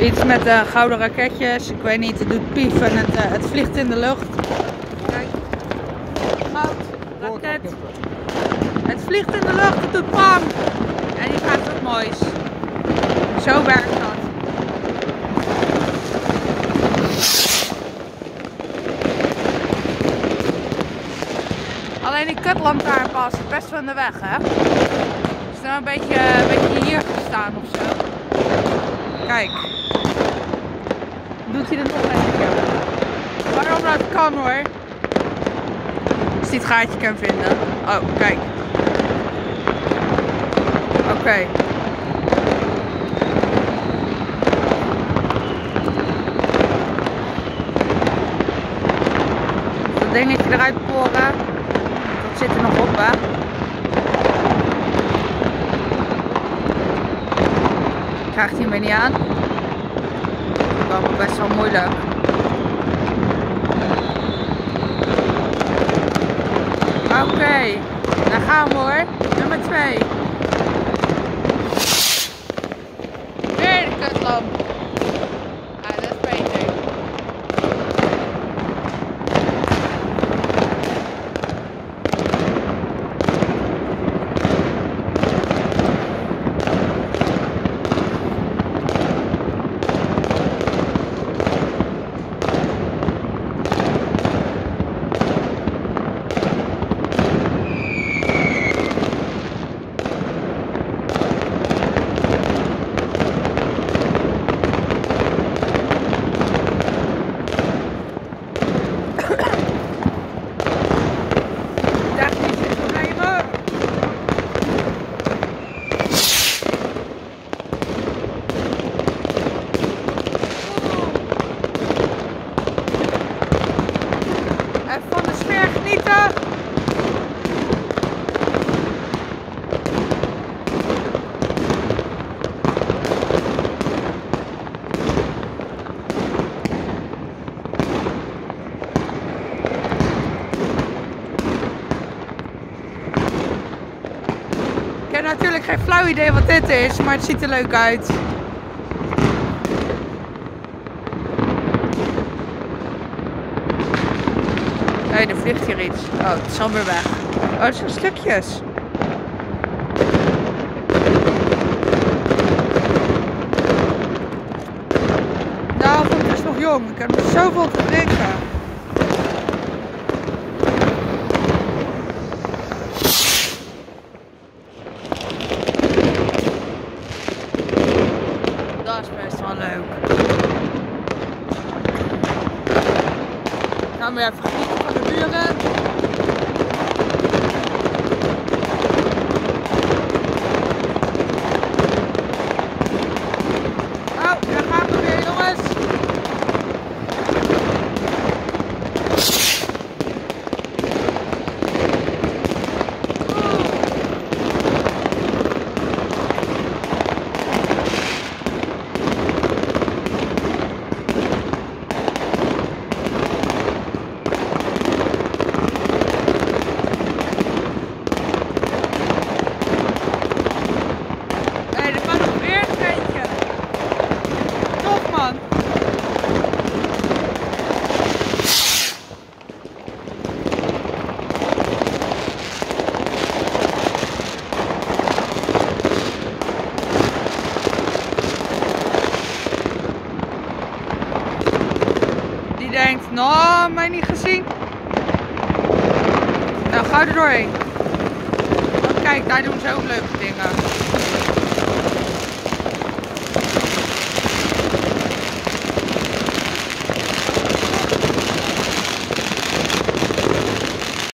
Iets met uh, gouden raketjes. Ik weet niet, het doet pief en het, uh, het vliegt in de lucht. Kijk. Goud, raket. Het vliegt in de lucht, het doet pam. En die gaat wat moois. Zo werkt dat. Alleen die kutlantaarn pas best van de weg, hè? Is nou een beetje, een beetje hier gestaan of zo. Kijk. Doet hij er nog een Waarom dat kan hoor. Als hij het gaatje kan vinden. Oh, kijk. Oké. Okay. Dat dingetje eruit poren. Dat zit er nog op hè. Krijgt hij me niet aan. Dat is best wel moeilijk. Oké, okay. daar gaan we hoor. Nummer 2. Weer de kutlamp. Ah, dat is beter. En van de sfeer genieten. Ik heb natuurlijk geen flauw idee wat dit is, maar het ziet er leuk uit. Nee, er vliegt hier iets. Oh, het is alweer weg. Oh, het zijn stukjes. Avond is nog jong. Ik heb nog zoveel te drinken. Dat is best wel leuk. Gaan we even genieten van de buren. Oh, daar gaan we weer jongens. Hé, er kan nog weer een eentje. Top man. Nou, mij niet gezien. Nou, ga er doorheen. Kijk, daar doen ze ook leuke dingen.